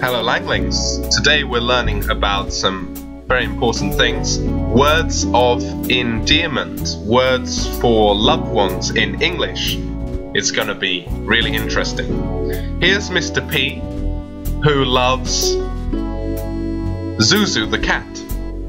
Hello Langlings! Today we're learning about some very important things. Words of endearment, words for loved ones in English. It's gonna be really interesting. Here's Mr. P, who loves Zuzu the cat.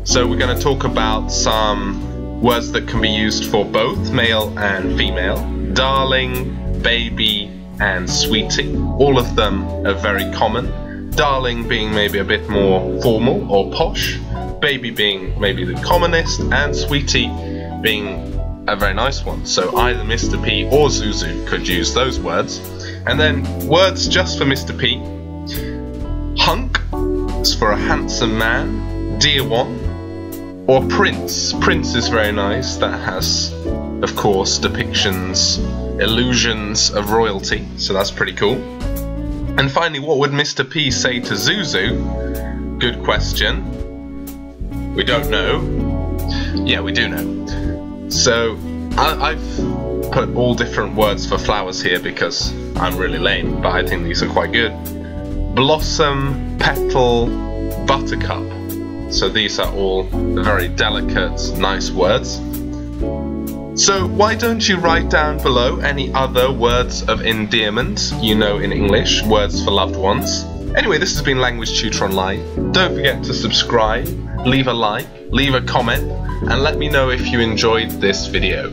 So we're gonna talk about some words that can be used for both male and female. Darling, baby, and sweetie. All of them are very common. Darling being maybe a bit more formal or posh, baby being maybe the commonest, and sweetie being a very nice one. So either Mr. P or Zuzu could use those words. And then words just for Mr. P. Hunk is for a handsome man, dear one, or prince. Prince is very nice. That has, of course, depictions, illusions of royalty. So that's pretty cool. And finally, what would Mr. P say to Zuzu? Good question. We don't know. Yeah, we do know. So I, have put all different words for flowers here because I'm really lame, but I think these are quite good. Blossom, petal, buttercup. So these are all very delicate, nice words. So why don't you write down below any other words of endearment you know in English, words for loved ones. Anyway, this has been Language Tutor Online. Don't forget to subscribe leave a like, leave a comment, and let me know if you enjoyed this video.